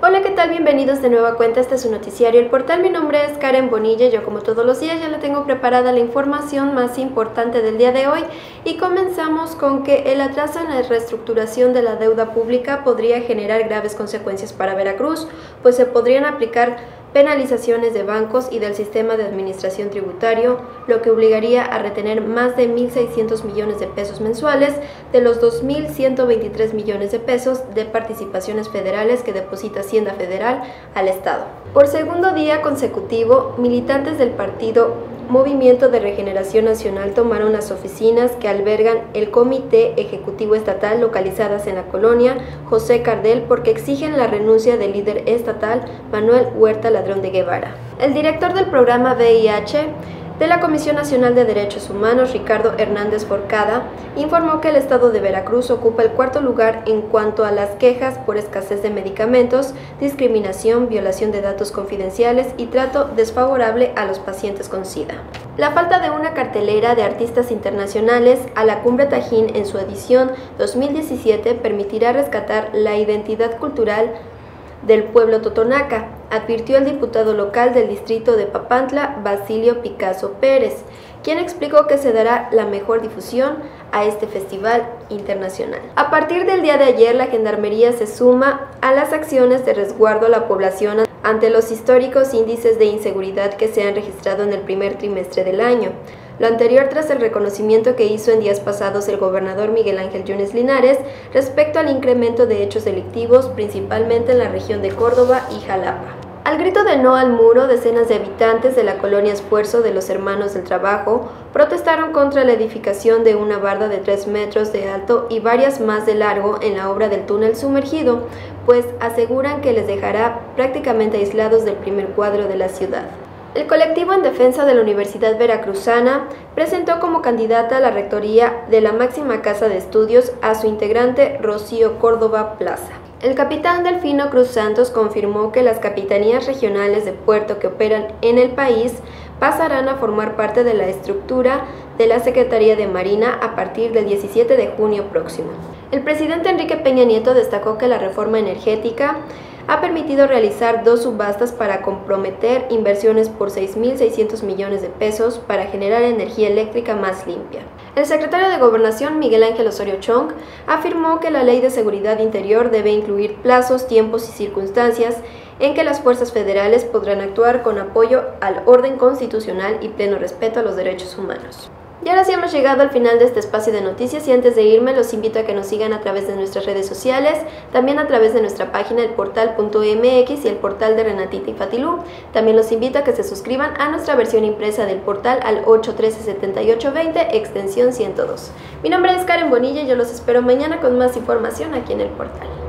Hola, ¿qué tal? Bienvenidos de nueva cuenta. Este es su noticiario El Portal. Mi nombre es Karen Bonilla. Yo, como todos los días, ya le tengo preparada la información más importante del día de hoy. Y comenzamos con que el atraso en la reestructuración de la deuda pública podría generar graves consecuencias para Veracruz, pues se podrían aplicar penalizaciones de bancos y del sistema de administración tributario, lo que obligaría a retener más de 1.600 millones de pesos mensuales de los 2.123 millones de pesos de participaciones federales que deposita Hacienda Federal al Estado. Por segundo día consecutivo, militantes del partido Movimiento de Regeneración Nacional tomaron las oficinas que albergan el Comité Ejecutivo Estatal localizadas en la colonia José Cardel porque exigen la renuncia del líder estatal Manuel Huerta Ladrón de Guevara. El director del programa VIH de la Comisión Nacional de Derechos Humanos, Ricardo Hernández Forcada, informó que el estado de Veracruz ocupa el cuarto lugar en cuanto a las quejas por escasez de medicamentos, discriminación, violación de datos confidenciales y trato desfavorable a los pacientes con SIDA. La falta de una cartelera de artistas internacionales a la Cumbre Tajín en su edición 2017 permitirá rescatar la identidad cultural del pueblo totonaca, advirtió el diputado local del distrito de Papantla, Basilio Picasso Pérez, quien explicó que se dará la mejor difusión a este festival internacional. A partir del día de ayer, la Gendarmería se suma a las acciones de resguardo a la población ante los históricos índices de inseguridad que se han registrado en el primer trimestre del año. Lo anterior tras el reconocimiento que hizo en días pasados el gobernador Miguel Ángel Yunes Linares respecto al incremento de hechos delictivos, principalmente en la región de Córdoba y Jalapa. Al grito de no al muro, decenas de habitantes de la colonia Esfuerzo de los Hermanos del Trabajo protestaron contra la edificación de una barda de 3 metros de alto y varias más de largo en la obra del túnel sumergido, pues aseguran que les dejará prácticamente aislados del primer cuadro de la ciudad. El colectivo en defensa de la Universidad Veracruzana presentó como candidata a la rectoría de la máxima casa de estudios a su integrante Rocío Córdoba Plaza. El capitán Delfino Cruz Santos confirmó que las capitanías regionales de puerto que operan en el país pasarán a formar parte de la estructura de la Secretaría de Marina a partir del 17 de junio próximo. El presidente Enrique Peña Nieto destacó que la reforma energética ha permitido realizar dos subastas para comprometer inversiones por 6.600 millones de pesos para generar energía eléctrica más limpia. El secretario de Gobernación, Miguel Ángel Osorio Chong, afirmó que la Ley de Seguridad Interior debe incluir plazos, tiempos y circunstancias en que las fuerzas federales podrán actuar con apoyo al orden constitucional y pleno respeto a los derechos humanos. Y ahora sí hemos llegado al final de este espacio de noticias y antes de irme los invito a que nos sigan a través de nuestras redes sociales, también a través de nuestra página el portal.mx y el portal de Renatita y Fatilú. También los invito a que se suscriban a nuestra versión impresa del portal al 813-7820 extensión 102. Mi nombre es Karen Bonilla y yo los espero mañana con más información aquí en el portal.